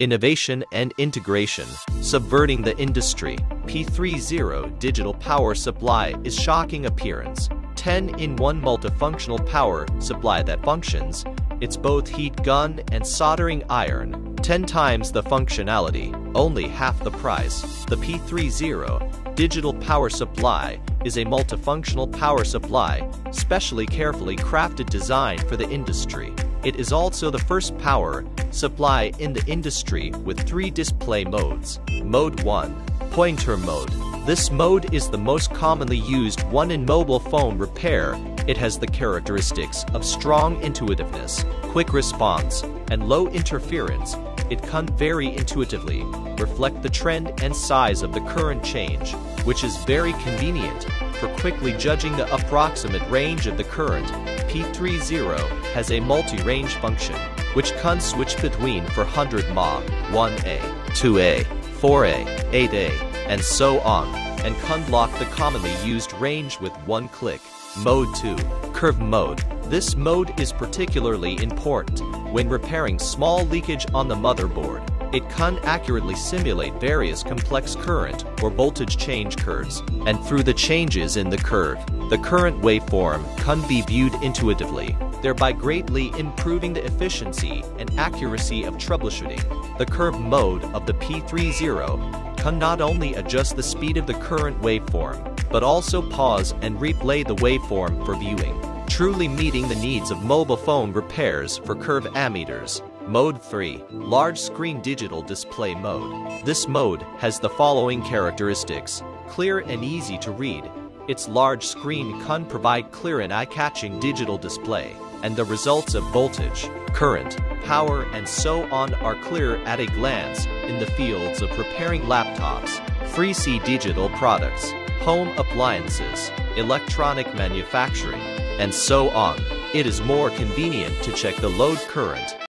Innovation and integration, subverting the industry. P30 digital power supply is shocking appearance. 10 in 1 multifunctional power supply that functions. It's both heat gun and soldering iron. 10 times the functionality, only half the price. The P30 digital power supply is a multifunctional power supply, specially carefully crafted design for the industry. It is also the first power supply in the industry with three display modes. Mode 1 Pointer Mode this mode is the most commonly used one in mobile phone repair. It has the characteristics of strong intuitiveness, quick response, and low interference. It can very intuitively reflect the trend and size of the current change, which is very convenient for quickly judging the approximate range of the current. P30 has a multi-range function, which can switch between 400 mA, 1A, 2A, 4A, 8A, and so on, and can block the commonly used range with one click. Mode 2. Curve Mode. This mode is particularly important when repairing small leakage on the motherboard. It can accurately simulate various complex current or voltage change curves, and through the changes in the curve, the current waveform can be viewed intuitively, thereby greatly improving the efficiency and accuracy of troubleshooting. The curve mode of the P30 can not only adjust the speed of the current waveform, but also pause and replay the waveform for viewing, truly meeting the needs of mobile phone repairs for curve ammeters. Mode 3 Large Screen Digital Display Mode. This mode has the following characteristics clear and easy to read. Its large screen can provide clear and eye catching digital display, and the results of voltage, current, power, and so on are clear at a glance in the fields of preparing laptops, 3C digital products, home appliances, electronic manufacturing, and so on. It is more convenient to check the load current